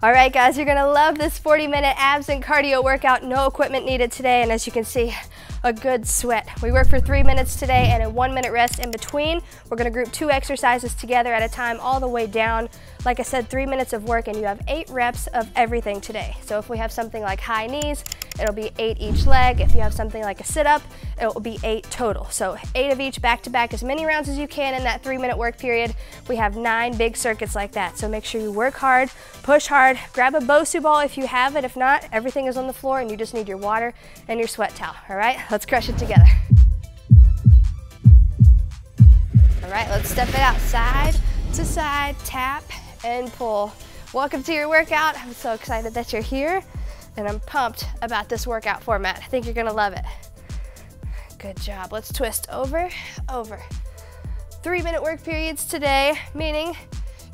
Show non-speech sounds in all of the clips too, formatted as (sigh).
All right, guys, you're gonna love this 40 minute abs and cardio workout. No equipment needed today, and as you can see, a good sweat. We work for three minutes today and a one minute rest in between. We're gonna group two exercises together at a time all the way down. Like I said, three minutes of work and you have eight reps of everything today. So if we have something like high knees, it'll be eight each leg. If you have something like a sit up, it will be eight total. So eight of each back to back, as many rounds as you can in that three minute work period. We have nine big circuits like that. So make sure you work hard, push hard, grab a Bosu ball if you have it. If not, everything is on the floor and you just need your water and your sweat towel, all right? Let's crush it together. All right, let's step it out side to side, tap and pull. Welcome to your workout. I'm so excited that you're here and I'm pumped about this workout format. I think you're gonna love it. Good job. Let's twist over, over. Three minute work periods today, meaning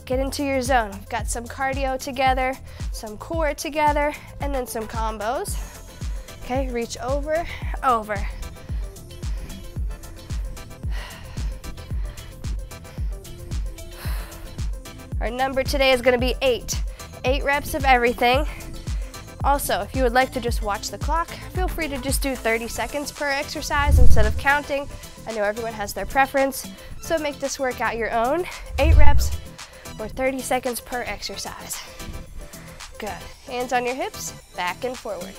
get into your zone. We've got some cardio together, some core together, and then some combos. Okay, reach over, over. Our number today is gonna be eight. Eight reps of everything. Also, if you would like to just watch the clock, feel free to just do 30 seconds per exercise instead of counting. I know everyone has their preference, so make this workout your own. Eight reps or 30 seconds per exercise. Good. Hands on your hips, back and forward.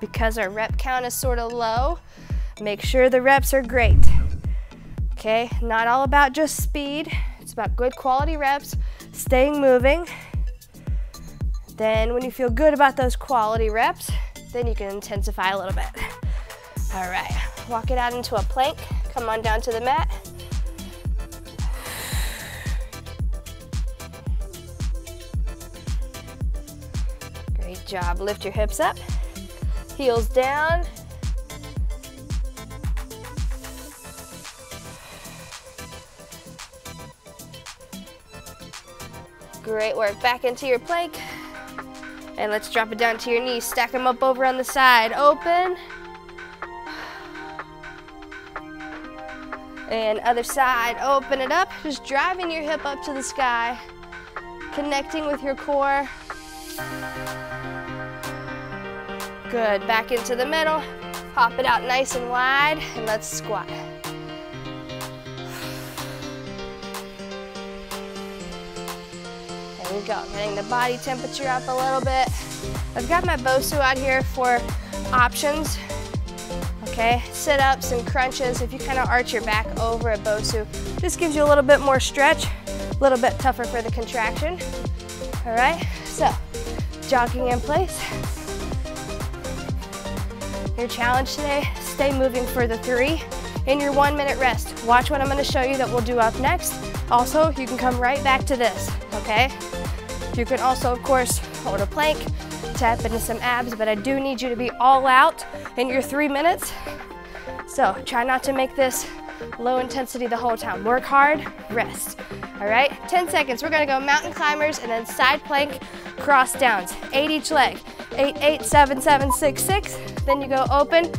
Because our rep count is sort of low, make sure the reps are great. Okay, not all about just speed. It's about good quality reps staying moving. Then when you feel good about those quality reps, then you can intensify a little bit. All right, walk it out into a plank. Come on down to the mat. Great job, lift your hips up, heels down, Great work. Back into your plank. And let's drop it down to your knees. Stack them up over on the side. Open. And other side, open it up. Just driving your hip up to the sky. Connecting with your core. Good, back into the middle. Pop it out nice and wide, and let's squat. There we go, getting the body temperature up a little bit. I've got my Bosu out here for options, okay? Sit-ups and crunches, if you kind of arch your back over a Bosu, this gives you a little bit more stretch, a little bit tougher for the contraction. All right, so jogging in place. Your challenge today, stay moving for the three in your one minute rest. Watch what I'm gonna show you that we'll do up next. Also, you can come right back to this, okay? You can also, of course, hold a plank, tap into some abs, but I do need you to be all out in your three minutes. So try not to make this low intensity the whole time. Work hard, rest. All right, 10 seconds. We're gonna go mountain climbers and then side plank cross downs. Eight each leg. Eight, eight, seven, seven, six, six. Then you go open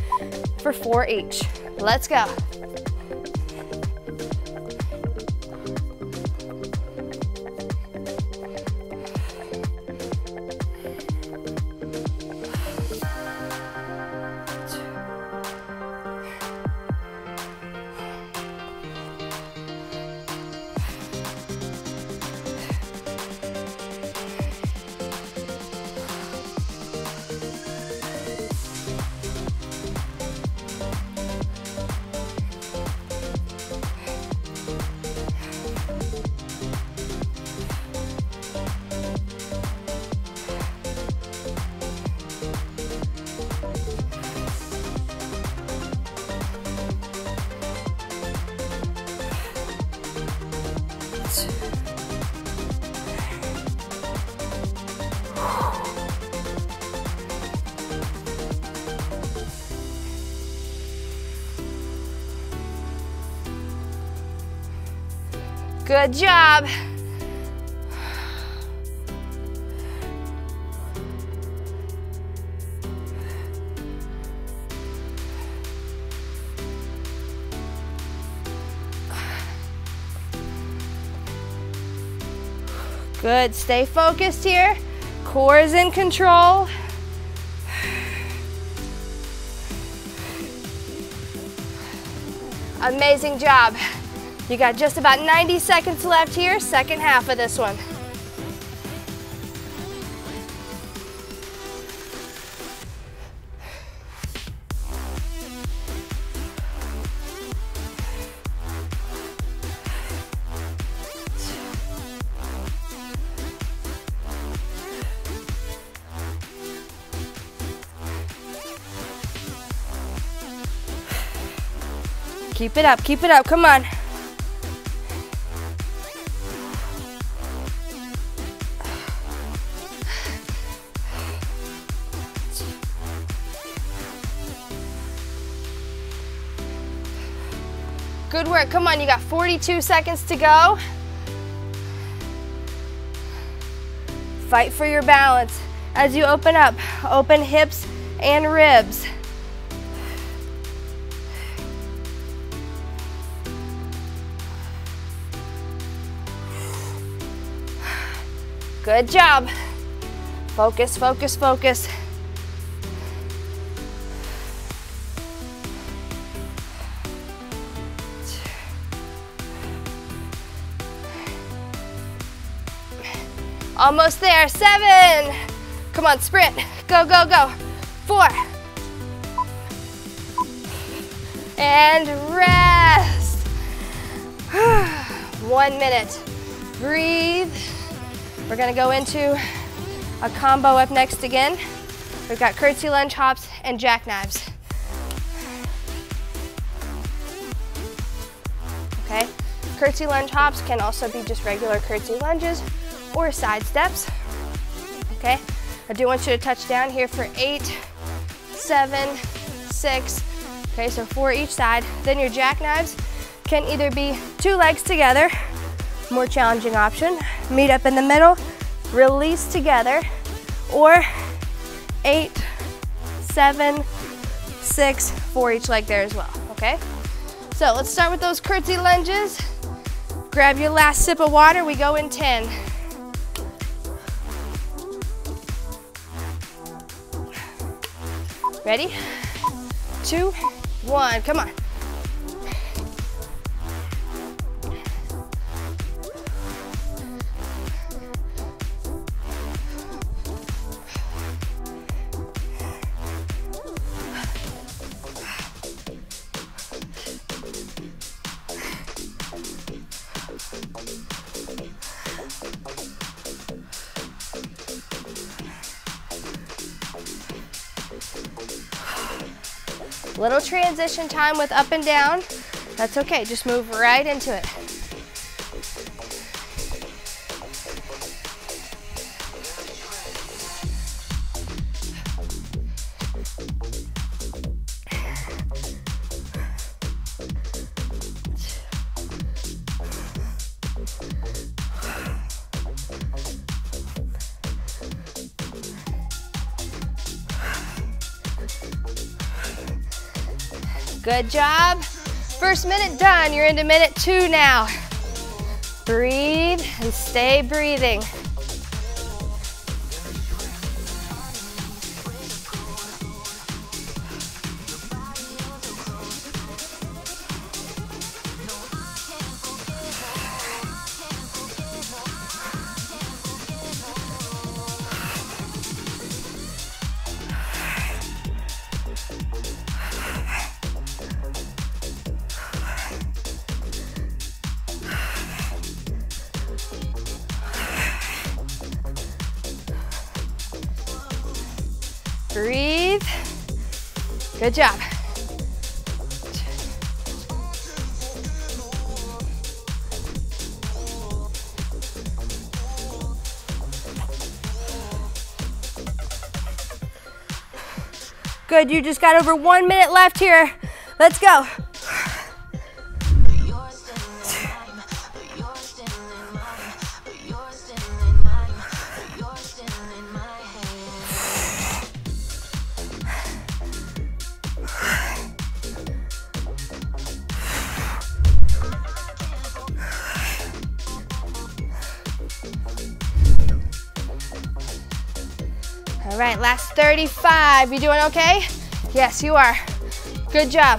for four each. Let's go. Good job. Good, stay focused here. Core is in control. Amazing job. You got just about 90 seconds left here, second half of this one. Keep it up, keep it up, come on. Come on, you got 42 seconds to go. Fight for your balance. As you open up, open hips and ribs. Good job. Focus, focus, focus. Almost there, seven. Come on, sprint. Go, go, go. Four. And rest. (sighs) One minute. Breathe. We're gonna go into a combo up next again. We've got curtsy lunge hops and jackknives. Okay, curtsy lunge hops can also be just regular curtsy lunges or side steps. Okay, I do want you to touch down here for eight, seven, six, okay, so four each side. Then your jackknives can either be two legs together more challenging option. Meet up in the middle, release together, or eight, seven, six, four each leg there as well, okay? So let's start with those curtsy lunges. Grab your last sip of water, we go in 10. Ready? Two, one, come on. Little transition time with up and down. That's okay, just move right into it. Good job. First minute done. You're into minute two now. Breathe and stay breathing. Breathe. Good job. Good, you just got over one minute left here. Let's go. 35. You doing okay? Yes, you are. Good job.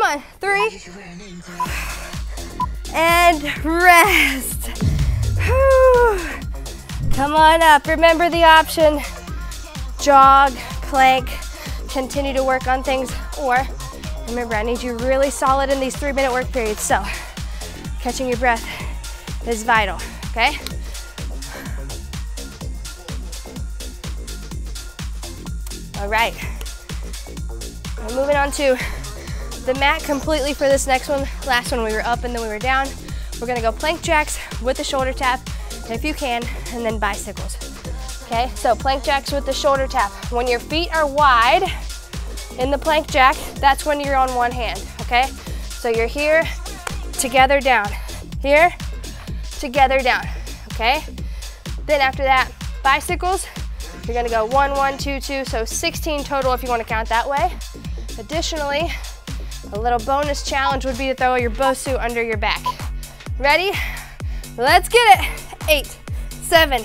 Come on, three, and rest. Whew. Come on up, remember the option, jog, plank, continue to work on things, or remember I need you really solid in these three minute work periods, so catching your breath is vital, okay? All right, we're moving on to the mat completely for this next one. Last one we were up and then we were down. We're gonna go plank jacks with the shoulder tap, if you can, and then bicycles. Okay, so plank jacks with the shoulder tap. When your feet are wide in the plank jack, that's when you're on one hand, okay? So you're here, together down. Here, together down, okay? Then after that, bicycles, you're gonna go one, one, two, two, so 16 total if you wanna count that way. Additionally, a little bonus challenge would be to throw your BOSU under your back. Ready? Let's get it. Eight, seven,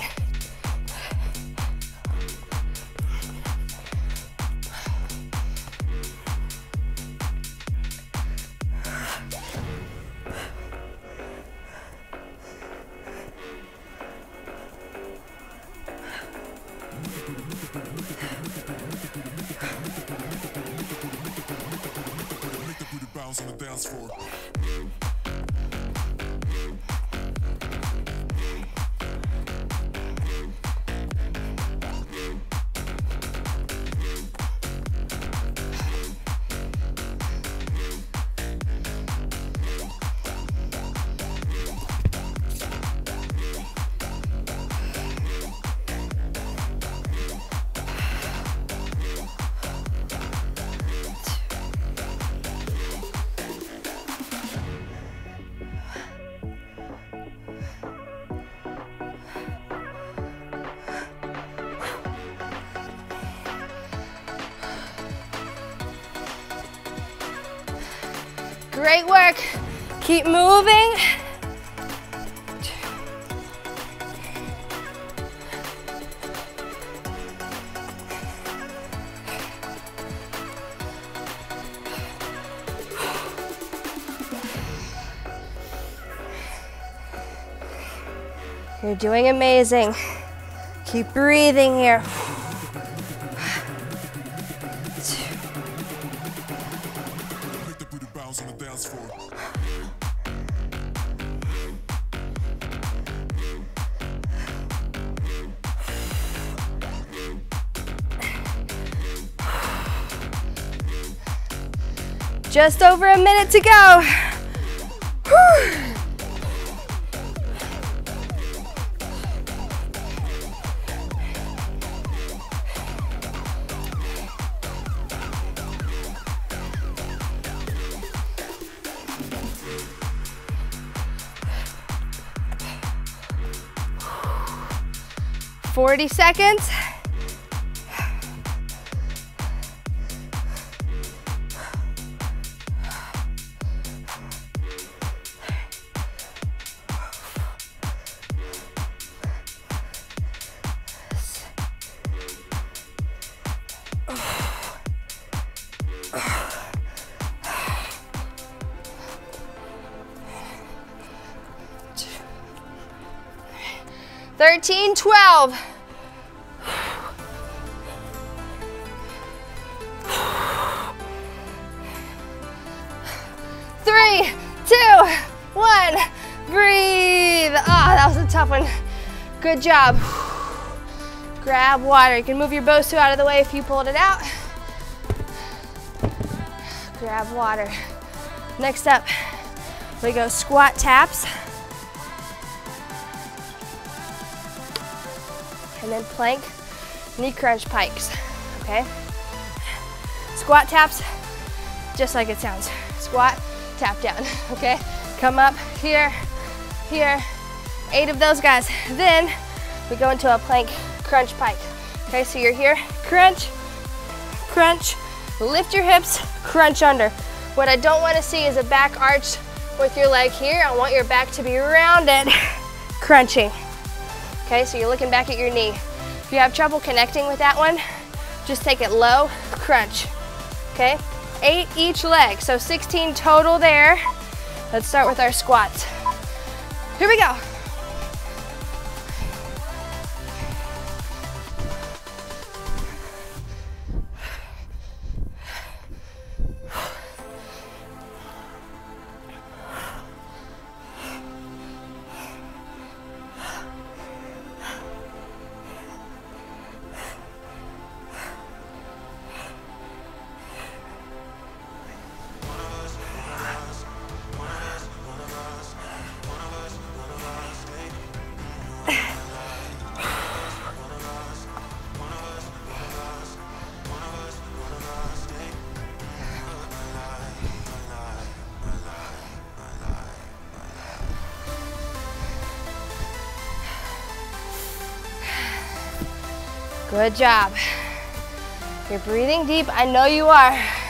on the dance floor. Keep moving. You're doing amazing. Keep breathing here. Just over a minute to go. Whew. Forty seconds. Thirteen, twelve. Three, two, one. Breathe. Ah, that was a tough one. Good job. Grab water. You can move your Bosu out of the way if you pulled it out. Grab water. Next up, we go squat taps. And then plank knee crunch pikes, okay? squat taps, just like it sounds. Squat, tap down, (laughs) okay? Come up here, here, eight of those guys. Then we go into a plank crunch pike. Okay, so you're here, crunch, crunch, lift your hips, crunch under. What I don't wanna see is a back arch with your leg here. I want your back to be rounded, (laughs) crunching. Okay, so you're looking back at your knee. If you have trouble connecting with that one, just take it low, crunch. Okay, eight each leg, so 16 total there. Let's start with our squats. Here we go. Good job. You're breathing deep. I know you are.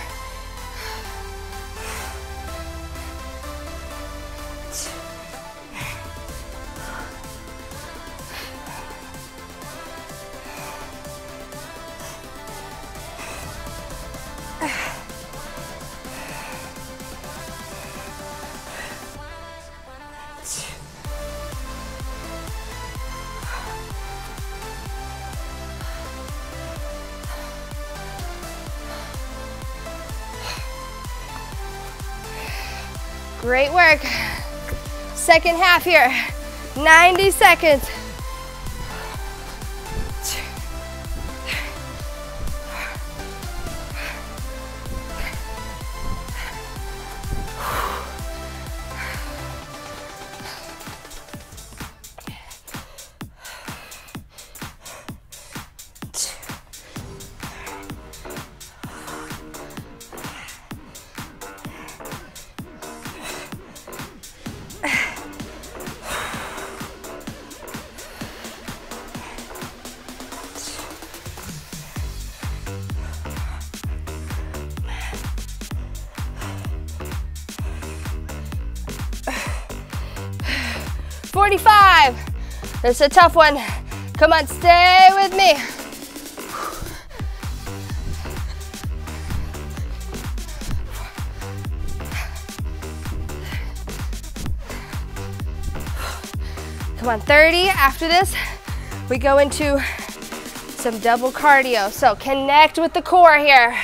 Great work. Second half here, 90 seconds. It's a tough one. Come on, stay with me. Come on, 30. After this, we go into some double cardio. So connect with the core here.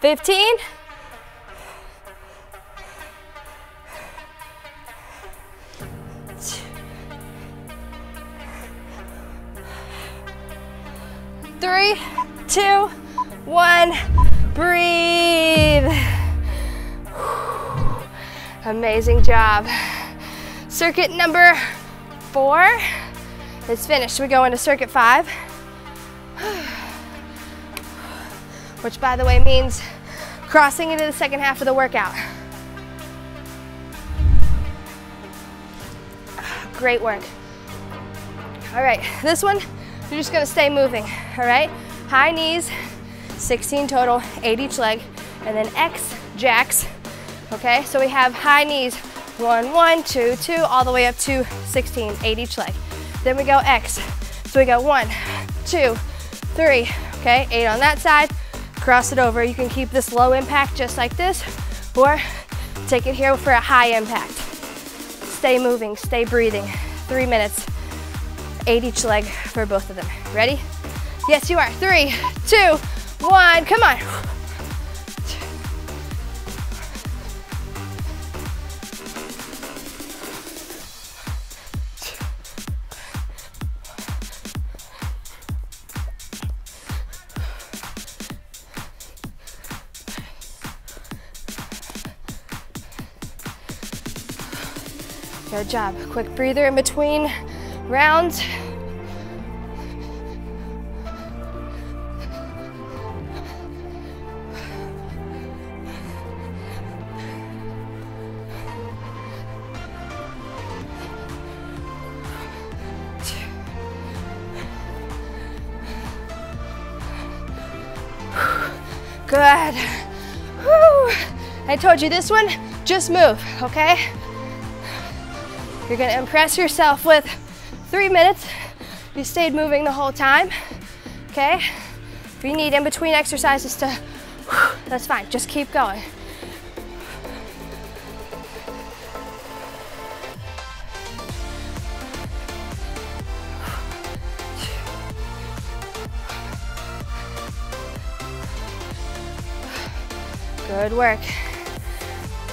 Fifteen. Two, one, breathe. Amazing job. Circuit number four is finished. We go into circuit five, which by the way means crossing into the second half of the workout. Great work. All right, this one, you're just gonna stay moving, all right? High knees, 16 total, eight each leg, and then X jacks, okay? So we have high knees, one, one, two, two, all the way up to 16, eight each leg. Then we go X. So we go one, two, three, okay? Eight on that side, cross it over. You can keep this low impact just like this, or take it here for a high impact. Stay moving, stay breathing. Three minutes, eight each leg for both of them. Ready? Yes, you are. Three, two, one, come on. Good job. Quick breather in between rounds. Told you this one, just move, okay? You're gonna impress yourself with three minutes. You stayed moving the whole time, okay? If you need in between exercises to, that's fine, just keep going. Good work.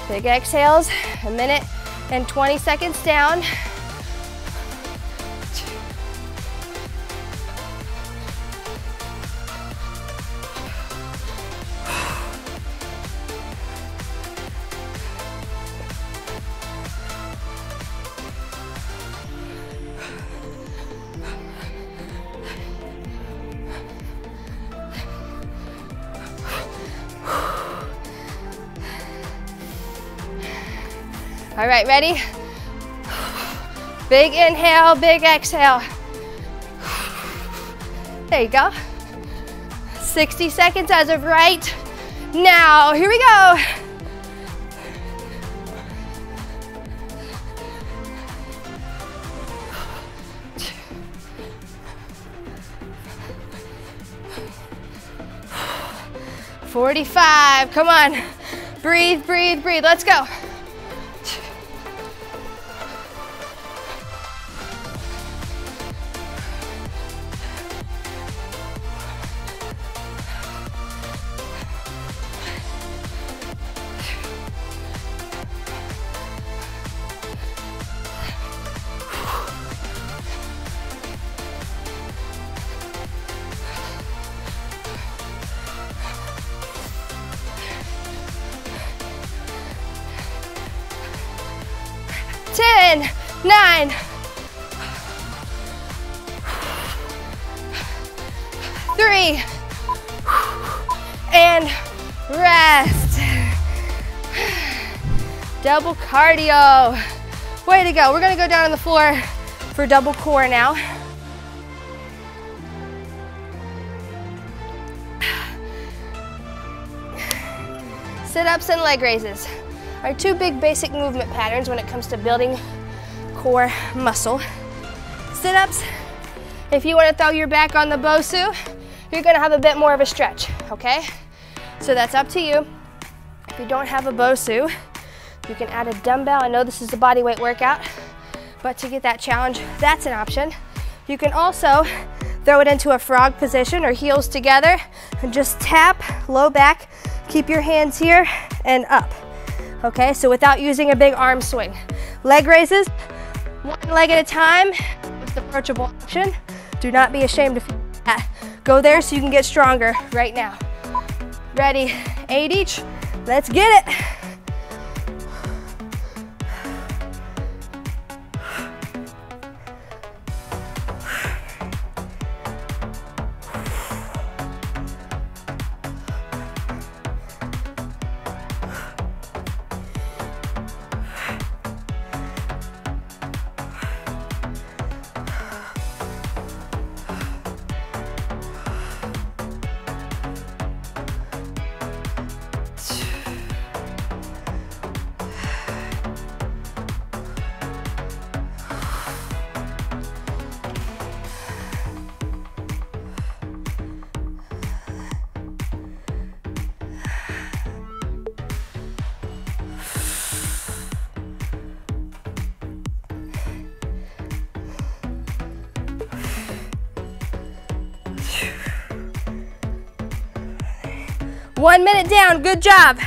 Big exhales, a minute and 20 seconds down. All right, ready? Big inhale, big exhale. There you go. 60 seconds as of right now. Here we go. Forty-five. Come on. Breathe, breathe, breathe. Let's go. Nine, three, and rest. Double cardio. Way to go. We're gonna go down on the floor for double core now. Sit-ups and leg raises are two big basic movement patterns when it comes to building core muscle. Sit-ups, if you wanna throw your back on the Bosu, you're gonna have a bit more of a stretch, okay? So that's up to you. If you don't have a Bosu, you can add a dumbbell. I know this is a body weight workout, but to get that challenge, that's an option. You can also throw it into a frog position or heels together and just tap low back. Keep your hands here and up. Okay, so without using a big arm swing. Leg raises, one leg at a time, most approachable option. Do not be ashamed of that. Go there so you can get stronger right now. Ready, eight each. Let's get it. One minute down, good job.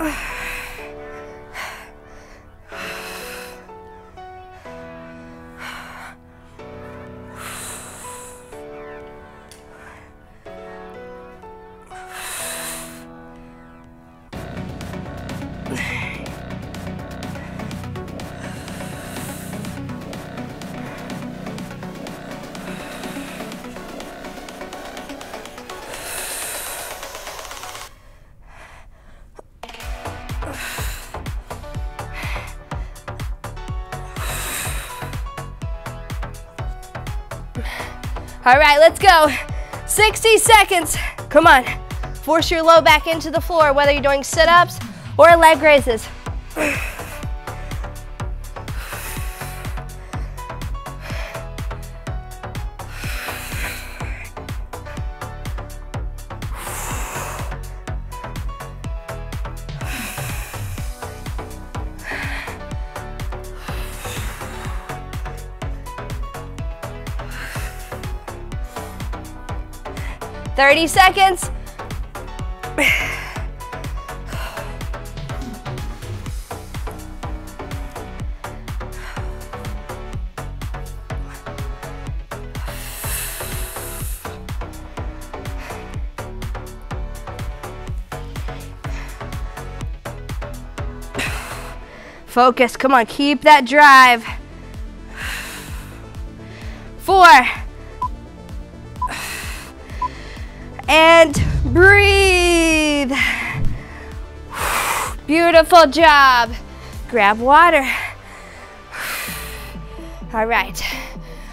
Ugh. All right, let's go. 60 seconds. Come on. Force your low back into the floor, whether you're doing sit-ups or leg raises. 30 seconds. Focus, come on, keep that drive. Four, and breathe. (sighs) Beautiful job. Grab water. (sighs) All right,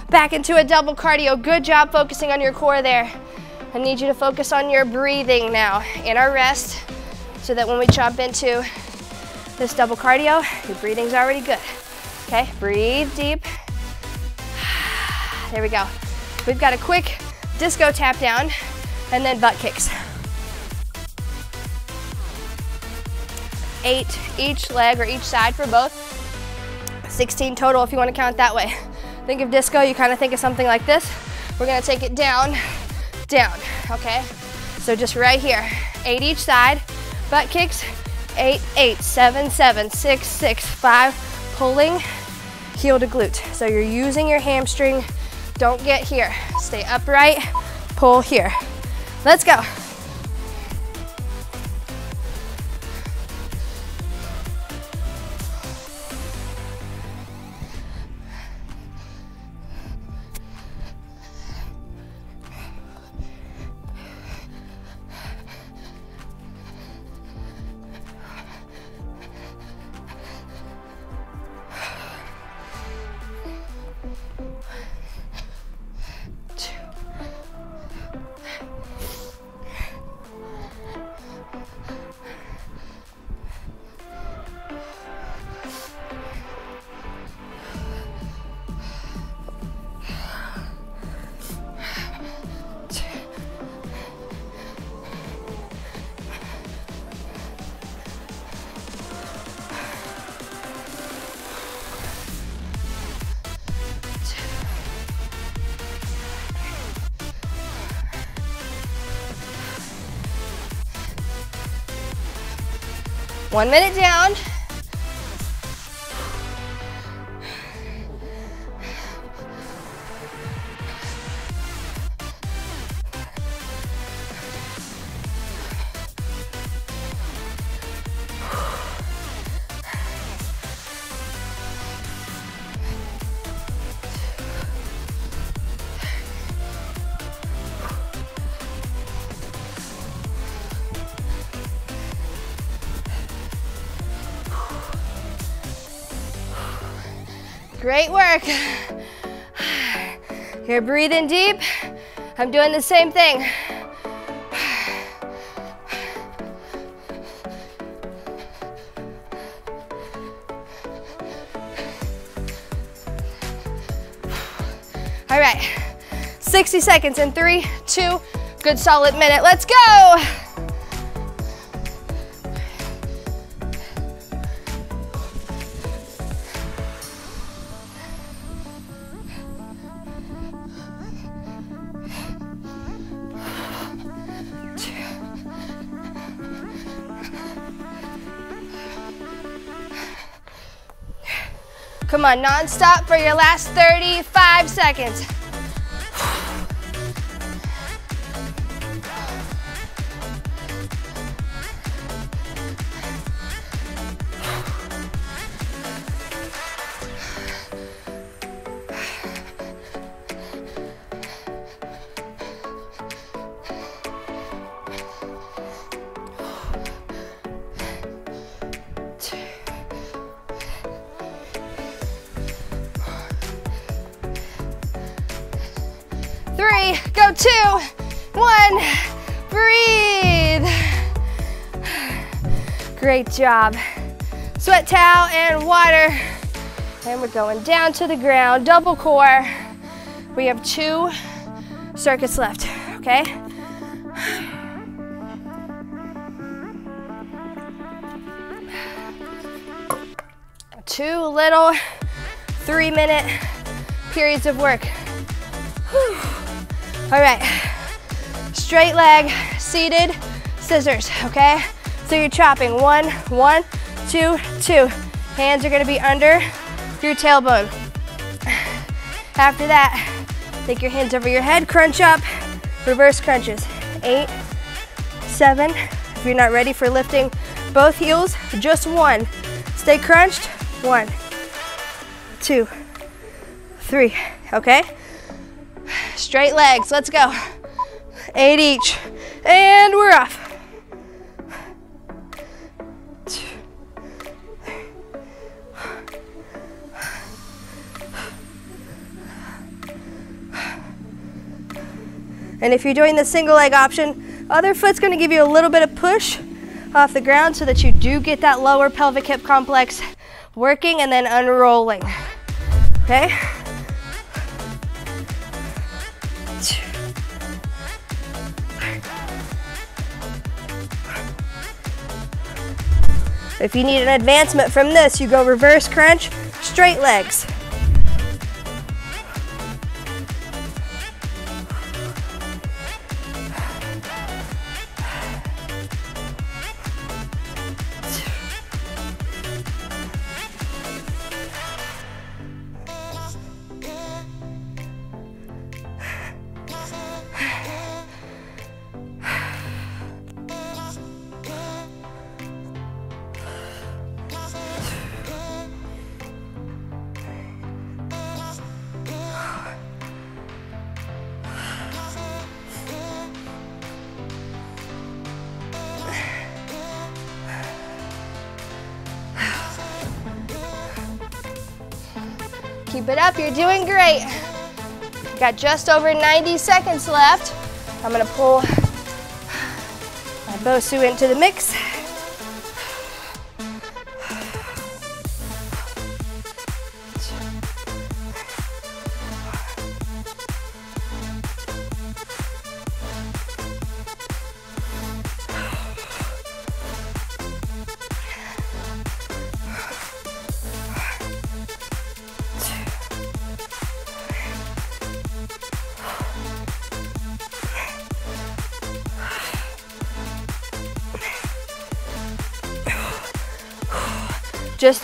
back into a double cardio. Good job focusing on your core there. I need you to focus on your breathing now in our rest so that when we jump into this double cardio, your breathing's already good. Okay, breathe deep. (sighs) There we go. We've got a quick disco tap down and then butt kicks. Eight each leg or each side for both. 16 total if you want to count that way. Think of disco, you kind of think of something like this. We're gonna take it down, down, okay? So just right here, eight each side, butt kicks, eight, eight, seven, seven, six, six, five, pulling, heel to glute. So you're using your hamstring, don't get here. Stay upright, pull here. Let's go. One minute down. Great work. (sighs) You're breathing deep. I'm doing the same thing. (sighs) All right, 60 seconds in three, two, good solid minute. Let's go. On, non-stop for your last 35 seconds. Go two, one, breathe. Great job. Sweat towel and water. And we're going down to the ground, double core. We have two circuits left, okay? Two little three minute periods of work. All right, straight leg, seated, scissors, okay? So you're chopping one, one, two, two. Hands are gonna be under your tailbone. After that, take your hands over your head, crunch up, reverse crunches. Eight, seven. If you're not ready for lifting both heels, just one. Stay crunched. One, two, three, okay? Straight legs, let's go. Eight each, and we're off. And if you're doing the single leg option, other foot's gonna give you a little bit of push off the ground so that you do get that lumbo-pelvic hip complex working and then unrolling. Okay? If you need an advancement from this, you go reverse crunch, straight legs. Keep it up, you're doing great. Got just over 90 seconds left. I'm gonna pull my Bosu into the mix.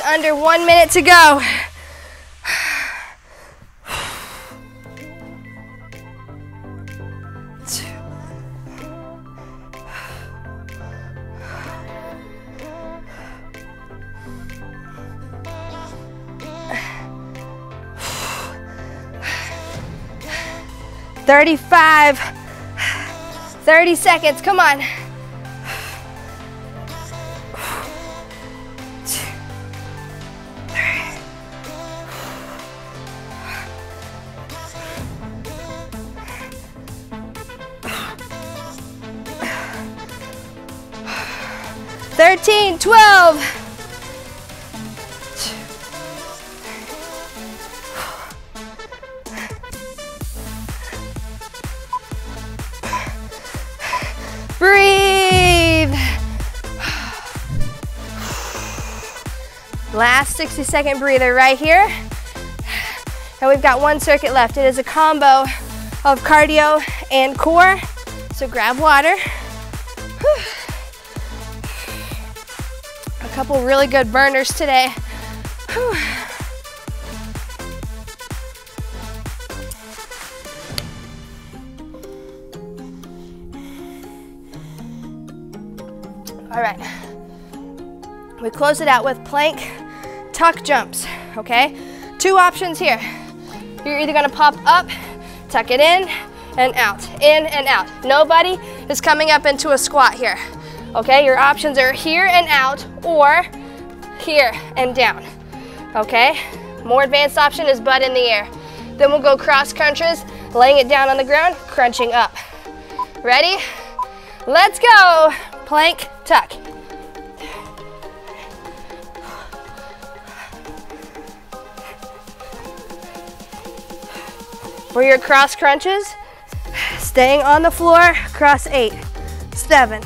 Under one minute to go. Thirty-five. Thirty seconds. Come on. 13, 12. Breathe. Last 60 second breather right here. And we've got one circuit left. It is a combo of cardio and core. So grab water. Couple really good burners today. Whew. All right. We close it out with plank tuck jumps, okay? Two options here. You're either gonna pop up, tuck it in, and out, in and out. Nobody is coming up into a squat here. Okay, your options are here and out or here and down. Okay, more advanced option is butt in the air. Then we'll go cross crunches laying it down on the ground, crunching up. Ready? Let's go. Plank, tuck. For your cross crunches, staying on the floor, cross eight, seven,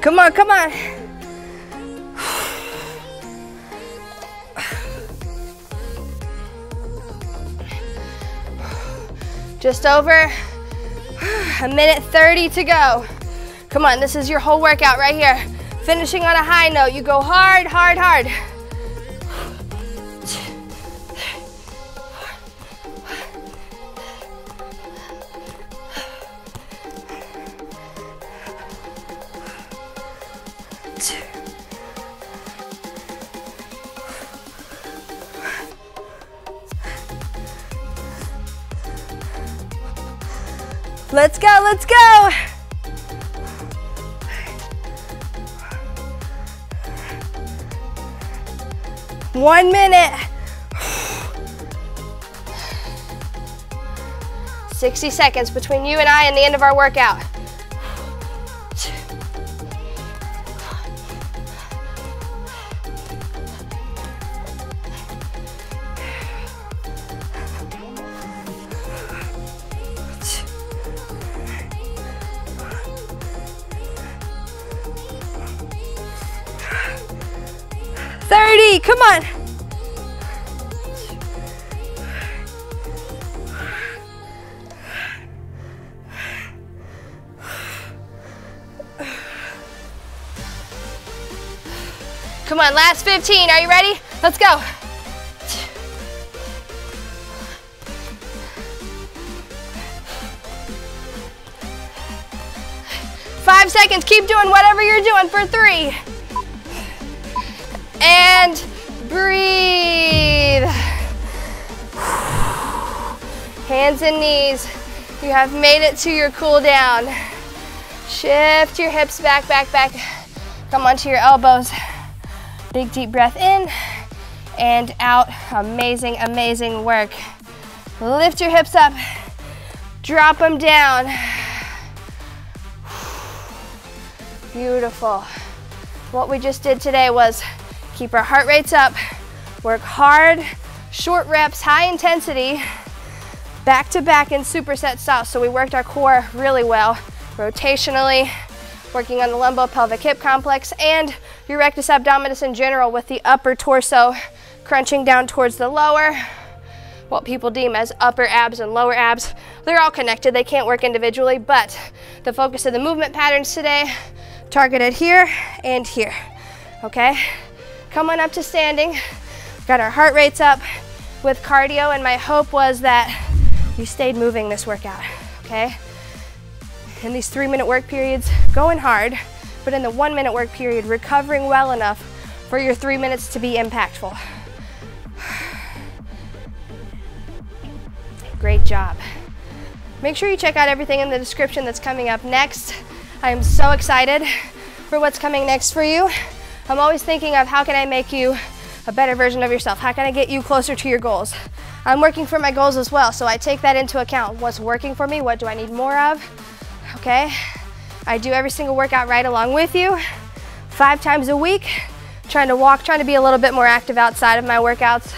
Come on, come on. Just over a minute 30 to go. Come on, this is your whole workout right here. Finishing on a high note. You go hard, hard, hard. One minute. 60 seconds between you and I and the end of our workout. Thirty, come on. Come on, last 15. Are you ready? Let's go. Five seconds. Keep doing whatever you're doing for three. And breathe. Hands and knees. You have made it to your cool down. Shift your hips back, back, back. Come onto your elbows. Big deep breath in and out. Amazing, amazing work. Lift your hips up. Drop them down. Beautiful. What we just did today was keep our heart rates up, work hard, short reps, high intensity, back to back in superset style. So we worked our core really well, rotationally, working on the lumbo-pelvic hip complex and your rectus abdominis in general with the upper torso crunching down towards the lower, what people deem as upper abs and lower abs. They're all connected, they can't work individually, but the focus of the movement patterns today targeted here and here, okay? Come on up to standing. Got our heart rates up with cardio, and my hope was that you stayed moving this workout, okay? In these three minute work periods, going hard, but in the one minute work period, recovering well enough for your three minutes to be impactful. (sighs) Great job. Make sure you check out everything in the description that's coming up next. I am so excited for what's coming next for you. I'm always thinking of how can I make you a better version of yourself? How can I get you closer to your goals? I'm working for my goals as well, so I take that into account. What's working for me? What do I need more of? Okay, I do every single workout right along with you, five times a week, trying to walk, trying to be a little bit more active outside of my workouts,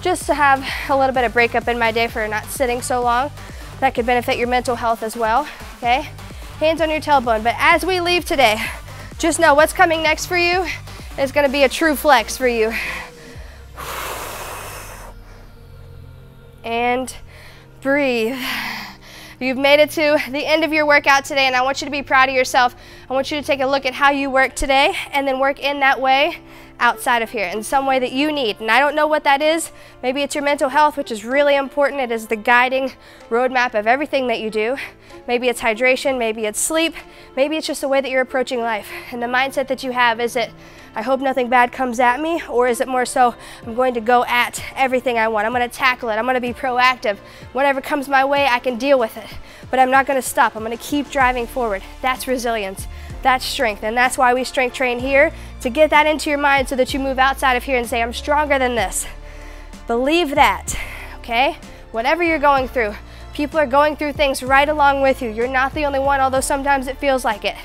just to have a little bit of breakup in my day for not sitting so long. That could benefit your mental health as well, okay? Hands on your tailbone, but as we leave today, Just know what's coming next for you is gonna be a true flex for you. (sighs) And breathe. You've made it to the end of your workout today, and I want you to be proud of yourself. I want you to take a look at how you work today and then work in that way outside of here in some way that you need. And I don't know what that is. Maybe it's your mental health, which is really important. It is the guiding roadmap of everything that you do. Maybe it's hydration, maybe it's sleep, maybe it's just the way that you're approaching life. And the mindset that you have is it, I hope nothing bad comes at me, or is it more so, I'm going to go at everything I want. I'm going to tackle it. I'm going to be proactive. Whatever comes my way, I can deal with it. But I'm not going to stop. I'm going to keep driving forward. That's resilience. That's strength. And that's why we strength train here to get that into your mind so that you move outside of here and say, I'm stronger than this. Believe that, okay? Whatever you're going through, people are going through things right along with you. You're not the only one, although sometimes it feels like it.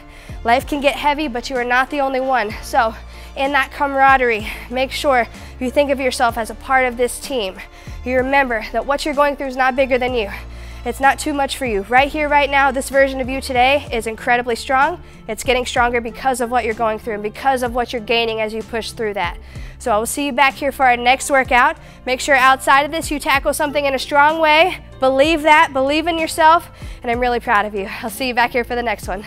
Life can get heavy, but you are not the only one. So, in that camaraderie, make sure you think of yourself as a part of this team. You remember that what you're going through is not bigger than you. It's not too much for you. Right here, right now, this version of you today is incredibly strong. It's getting stronger because of what you're going through and because of what you're gaining as you push through that. So I will see you back here for our next workout. Make sure outside of this you tackle something in a strong way. Believe that, believe in yourself, and I'm really proud of you. I'll see you back here for the next one.